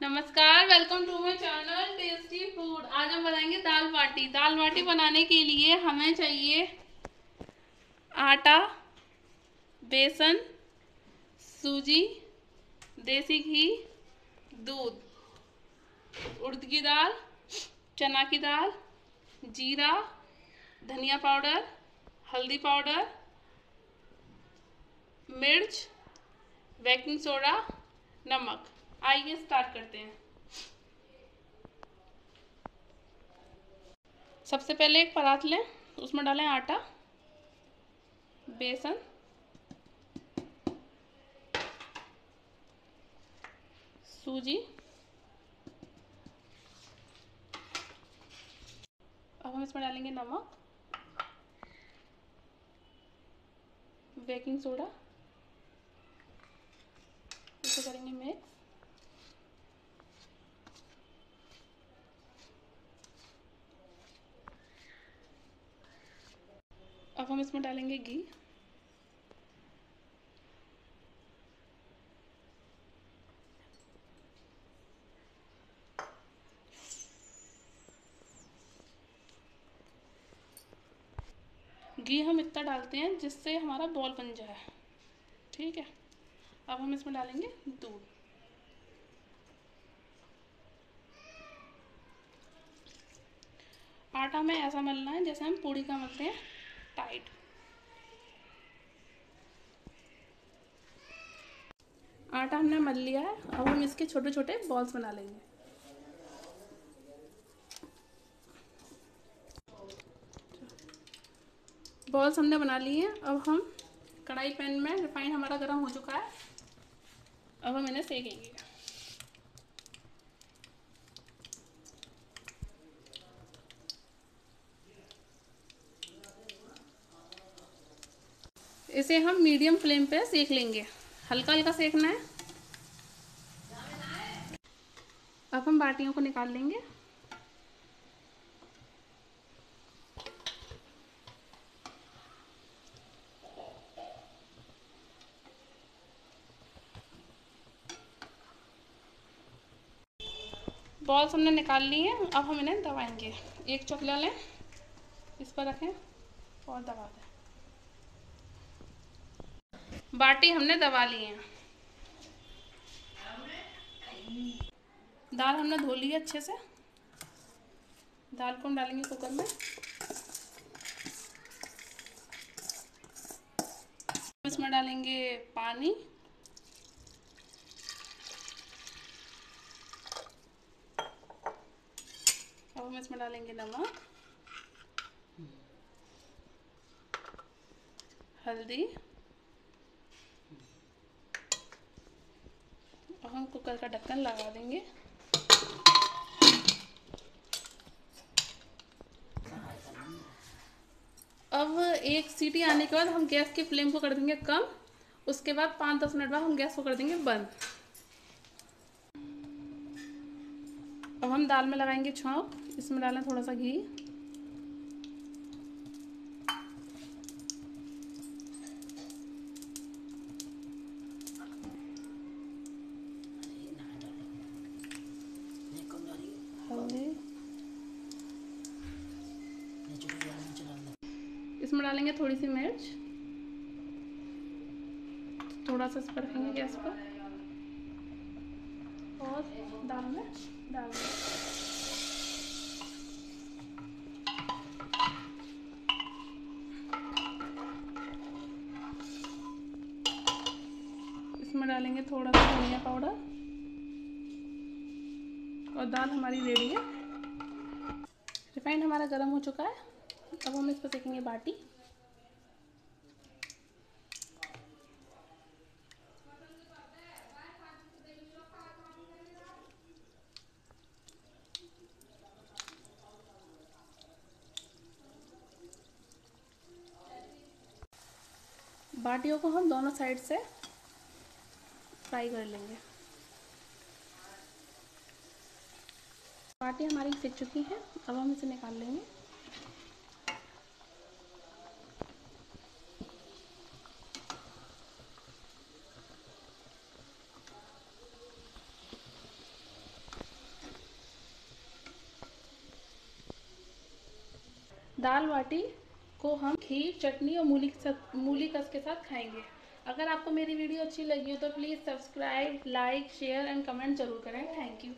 नमस्कार welcome to my channel tasty food आज हम बनाएँगे दाल बाटी। दाल बाटी बनाने के लिए हमें चाहिए आटा, बेसन, सूजी, देसी घी, दूध। उड़द की दाल, चना की दाल, जीरा, धनिया पाउडर, हल्दी पाउडर, मिर्च बेकिंग सोडा नमक। आइए स्टार्ट करते हैं। सबसे पहले एक परात लें, उसमें डालें आटा, बेसन, सूजी। अब हम इसमें डालेंगे नमक, बेकिंग सोडा इसे करेंगे मिक्स अब हम इसमें डालेंगे घी। घी हम इतना डालते हैं जिससे हमारा बॉल बन जाए। ठीक है? अब हम इसमें डालेंगे दूध। आटा में ऐसा मलना है जैसे हम पूड़ी का मलते हैं। टाइट आटा हमने मल लिया है, अब हम इसके छोटे छोटे बॉल्स बना लेंगे। बॉल्स हमने बना लिए हैं, अब हम कढ़ाई पैन में रिफाइन हमारा गर्म हो चुका है, अब हम इन्हें सेकेंगे। इसे हम मीडियम फ्लेम पे सेक लेंगे। हल्का हल्का सेकना है। अब हम बाटियों को निकाल लेंगे। बॉल्स हमने निकाल ली हैं। अब हम इन्हें दबाएँगे। एक चकला लें। इस पर रखें और दबा दें। बाटी हमने दबा ली है। दाल हमने धो ली है अच्छे से। दाल को हम डालेंगे कुकर में। इसमें डालेंगे पानी। अब हम इसमें डालेंगे नमक। हल्दी। अब हम कुकर का ढक्कन लगा देंगे। अब एक सीटी आने के बाद हम गैस की फ्लेम को कर देंगे कम। उसके बाद पाँच दस मिनट बाद हम गैस को कर देंगे बंद। अब हम दाल में लगाएँगे छौंक। इसमें डालें थोड़ा सा घी हल्दी इसमें डालेंगे थोड़ी सी मिर्च। थोड़ा सा इस पर रखेंगे गैस पर और दाल में डाल इसमें डालेंगे थोड़ा सा धनिया पाउडर। और दाल हमारी रेडी है। रिफाइंड हमारा गर्म हो चुका है। अब हम इसको सेकेंगे बाटी। बाटियों को हम दोनों साइड से फ्राई कर लेंगे। बाटी हमारी सिक चुकी है, अब हम इसे निकाल लेंगे। दाल बाटी को हम खीर, चटनी और मूली मूली कस के साथ खाएँगे। अगर आपको मेरी वीडियो अच्छी लगी हो तो please subscribe like share and comment ज़रूर करें। Thank you